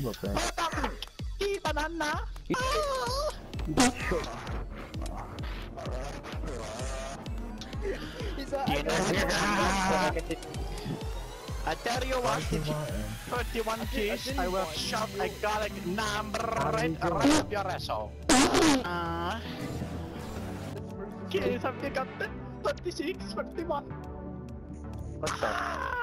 What the? Chi banana? I tell you what, if you 31 keys, I will shove a garlic number right right your asshole. Ah. Okay, something got 36, 21. What the?